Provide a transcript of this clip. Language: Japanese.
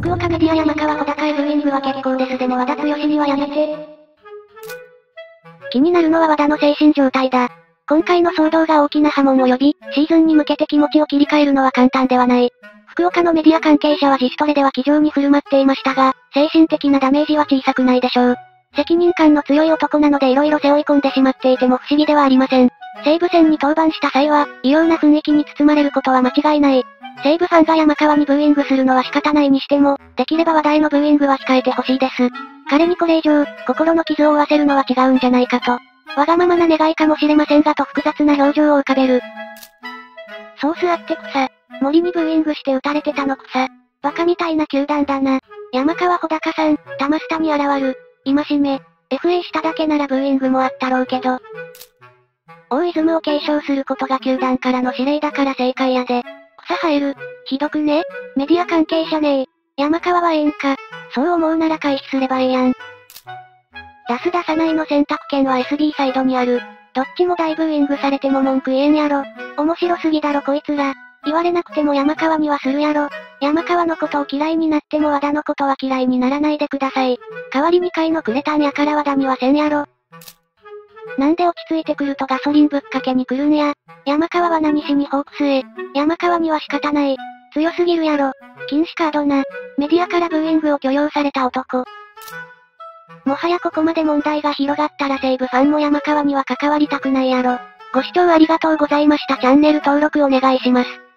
福岡メディア山川小高へブーイングは結構ですでも和田剛にはやめて。気になるのは和田の精神状態だ。今回の騒動が大きな波紋を呼び、シーズンに向けて気持ちを切り替えるのは簡単ではない。福岡のメディア関係者は自主トレでは気丈に振る舞っていましたが、精神的なダメージは小さくないでしょう。責任感の強い男なので色々背負い込んでしまっていても不思議ではありません。西武戦に登板した際は、異様な雰囲気に包まれることは間違いない。西武ファンが山川にブーイングするのは仕方ないにしても、できれば話題のブーイングは控えてほしいです。彼にこれ以上、心の傷を負わせるのは違うんじゃないかと。わがままな願いかもしれませんがと複雑な表情を浮かべる。ソースあって草。森にブーイングして撃たれてたの草。バカみたいな球団だな。山川穂高さん、玉下に現る。今しめ。FA しただけならブーイングもあったろうけど。大イズムを継承することが球団からの指令だから正解やで。草生える。ひどくね？メディア関係者ねえ。山川はええんか。そう思うなら回避すればええやん。出す出さないの選択権は SB サイドにある。どっちも大ブーイングされても文句言えんやろ。面白すぎだろこいつら。言われなくても山川にはするやろ。山川のことを嫌いになっても和田のことは嫌いにならないでください。代わりに買いのくれたんやから和田にはせんやろ。なんで落ち着いてくるとガソリンぶっかけに来るんや。山川は何しにホークスへ。山川には仕方ない。強すぎるやろ。禁止カードな。メディアからブーイングを許容された男。もはやここまで問題が広がったら西武ファンも山川には関わりたくないやろ。ご視聴ありがとうございました。チャンネル登録お願いします。